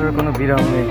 করার কোনো বিরাম নেই।